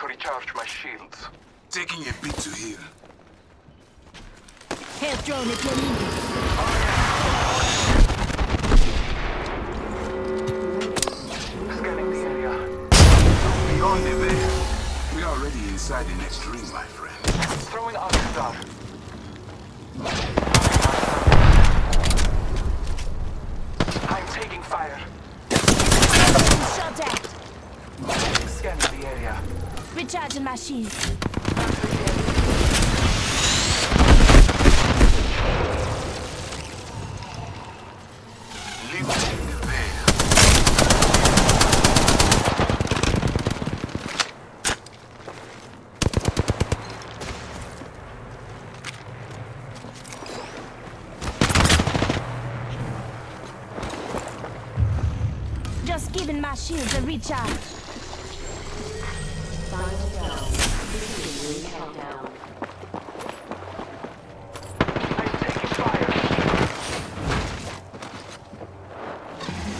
to recharge my shields. Taking a bit to heal. Health drone if you need it. Scanning the area. Beyond the veil. We're already inside the next ring, my friend. Throwing out star. I'm taking fire. Shot at. Scanning the area. Recharging my veil. Just giving my shields a recharge. Final round. Beginning countdown. I'm taking fire. Unveil yourself.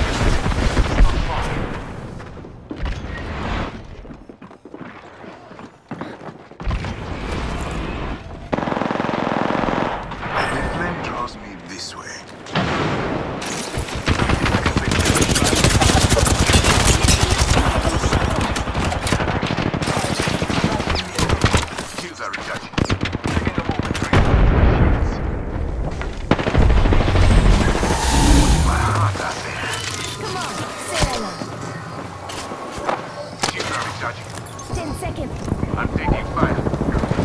Ten. I'm taking fire.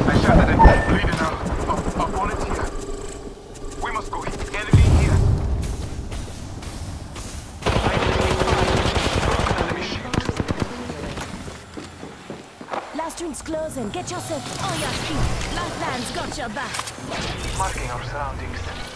I shot at it. Bleeding out. Op- opponent here. We must go. Enemy here. I'm. Enemy shield. Last ring's closing. Get yourself oh, on your feet. Lifeline's got your back. Marking our surroundings.